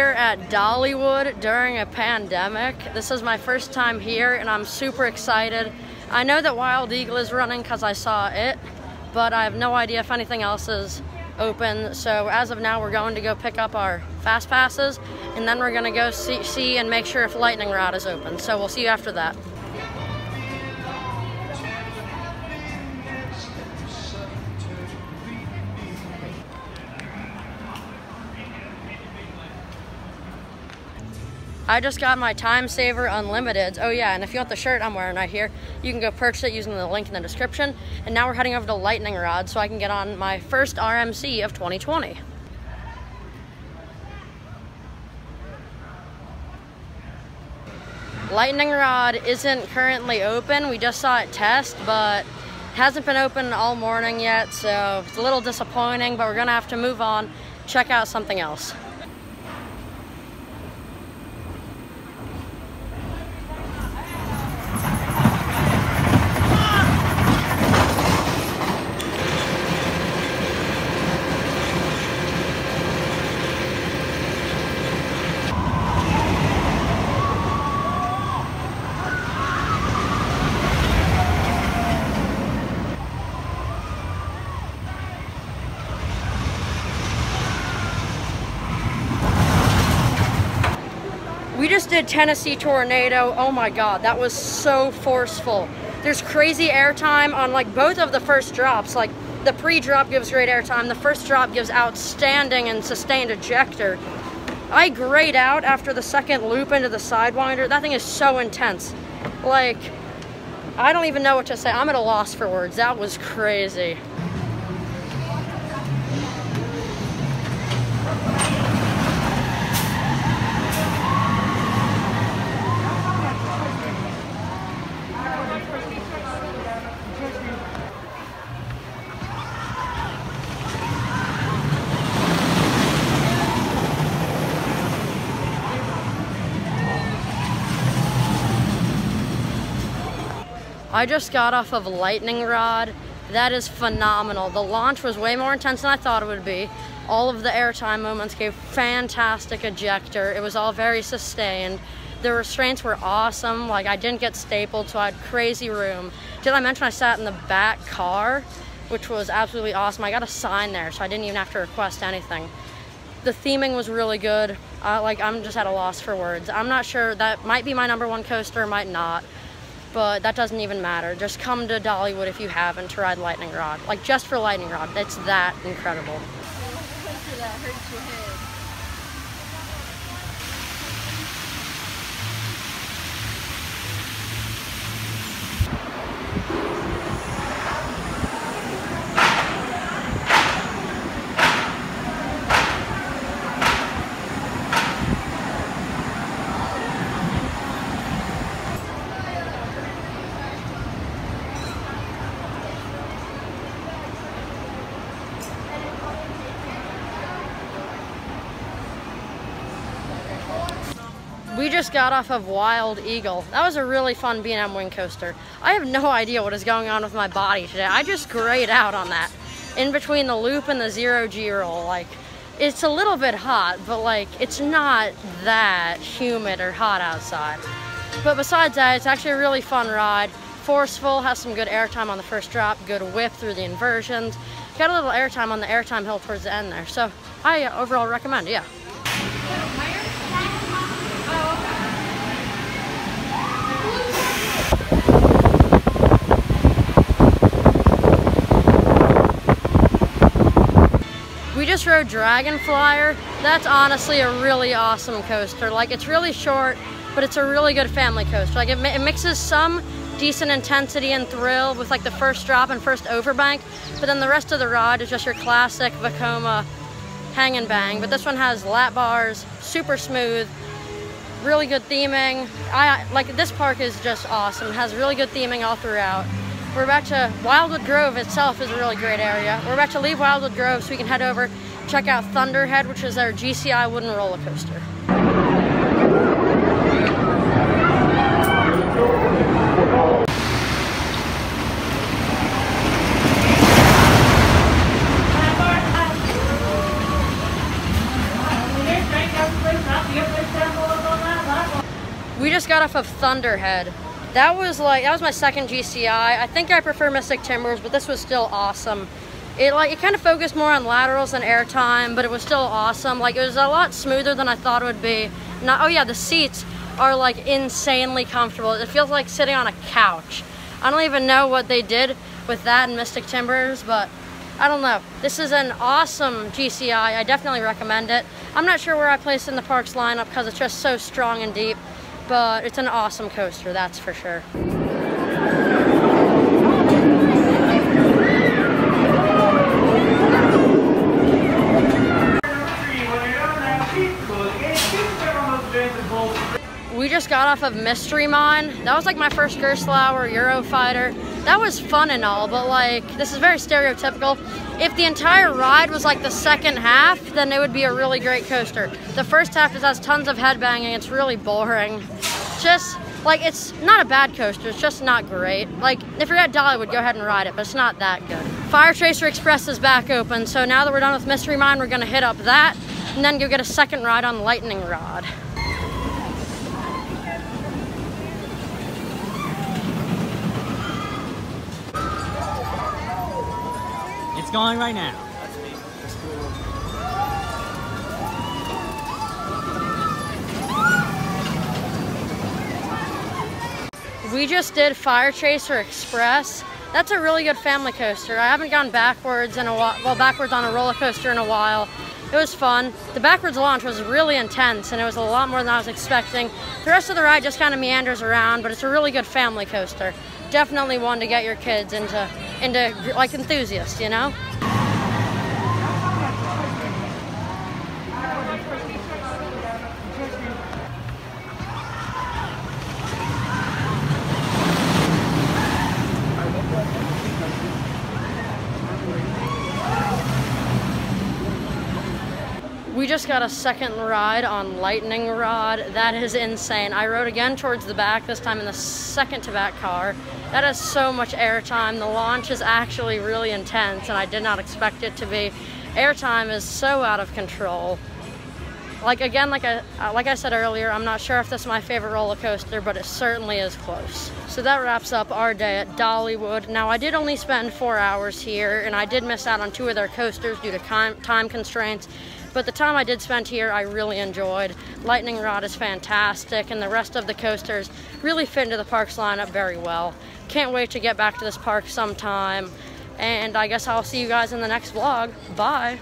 here at Dollywood during a pandemic. This is my first time here and I'm super excited. I know that Wild Eagle is running because I saw it, but I have no idea if anything else is open. So as of now, we're going to go pick up our fast passes and then we're gonna go see, see and make sure if Lightning Rod is open. So we'll see you after that. I just got my Time Saver Unlimited. Oh yeah, and if you want the shirt I'm wearing right here, you can go purchase it using the link in the description. And now we're heading over to Lightning Rod so I can get on my first RMC of 2020. Lightning Rod isn't currently open. We just saw it test, but hasn't been open all morning yet, so it's a little disappointing, but we're gonna have to move on, check out something else. We just did Tennessee Tornado. Oh my God, that was so forceful. There's crazy airtime on like both of the first drops. Like the pre-drop gives great airtime. The first drop gives outstanding and sustained ejector. I grayed out after the second loop into the Sidewinder. That thing is so intense. Like, I don't even know what to say. I'm at a loss for words. That was crazy. I just got off of Lightning Rod. That is phenomenal. The launch was way more intense than I thought it would be. All of the airtime moments gave fantastic ejector. It was all very sustained. The restraints were awesome. Like I didn't get stapled, so I had crazy room. Did I mention I sat in the back car, which was absolutely awesome. I got a sign there, so I didn't even have to request anything. The theming was really good. Uh, like I'm just at a loss for words. I'm not sure. That might be my number one coaster, might not but that doesn't even matter. Just come to Dollywood if you haven't to ride Lightning Rod. Like just for Lightning Rod, it's that incredible. We just got off of Wild Eagle. That was a really fun B&M wing coaster. I have no idea what is going on with my body today. I just grayed out on that. In between the loop and the zero G roll, like, it's a little bit hot, but like, it's not that humid or hot outside. But besides that, it's actually a really fun ride. Forceful, has some good airtime on the first drop, good whip through the inversions. Got a little airtime on the airtime hill towards the end there. So I overall recommend, yeah. Rode Dragonflier. That's honestly a really awesome coaster. Like it's really short, but it's a really good family coaster. Like it, it mixes some decent intensity and thrill with like the first drop and first overbank, but then the rest of the ride is just your classic Vekoma hang and bang. But this one has lap bars, super smooth, really good theming. I like this park is just awesome. It has really good theming all throughout. We're about to Wildwood Grove itself is a really great area. We're about to leave Wildwood Grove so we can head over check out Thunderhead, which is our GCI wooden roller coaster. We just got off of Thunderhead. That was like that was my second GCI. I think I prefer Mystic Timbers, but this was still awesome. It like it kind of focused more on laterals than airtime, but it was still awesome. Like it was a lot smoother than I thought it would be. Not, oh yeah, the seats are like insanely comfortable. It feels like sitting on a couch. I don't even know what they did with that in Mystic Timbers, but I don't know. This is an awesome GCI. I definitely recommend it. I'm not sure where I place in the parks lineup because it's just so strong and deep, but it's an awesome coaster, that's for sure. Off of Mystery Mine. That was like my first Gerstlauer Eurofighter. That was fun and all, but like, this is very stereotypical. If the entire ride was like the second half, then it would be a really great coaster. The first half just has tons of headbanging. It's really boring. Just, like, it's not a bad coaster. It's just not great. Like, if you're at Dollywood, go ahead and ride it, but it's not that good. Fire Chaser Express is back open, so now that we're done with Mystery Mine, we're gonna hit up that, and then go get a second ride on Lightning Rod. It's going right now. We just did Fire Chaser Express. That's a really good family coaster. I haven't gone backwards in a while, well, backwards on a roller coaster in a while. It was fun. The backwards launch was really intense and it was a lot more than I was expecting. The rest of the ride just kind of meanders around, but it's a really good family coaster. Definitely one to get your kids into, into like enthusiasts, you know? We just got a second ride on Lightning Rod. That is insane. I rode again towards the back, this time in the second to back car. That has so much airtime. The launch is actually really intense and I did not expect it to be. Airtime is so out of control. Like again, like I, uh, like I said earlier, I'm not sure if this is my favorite roller coaster, but it certainly is close. So that wraps up our day at Dollywood. Now I did only spend four hours here and I did miss out on two of their coasters due to time constraints. But the time I did spend here, I really enjoyed. Lightning Rod is fantastic, and the rest of the coasters really fit into the park's lineup very well. Can't wait to get back to this park sometime. And I guess I'll see you guys in the next vlog. Bye.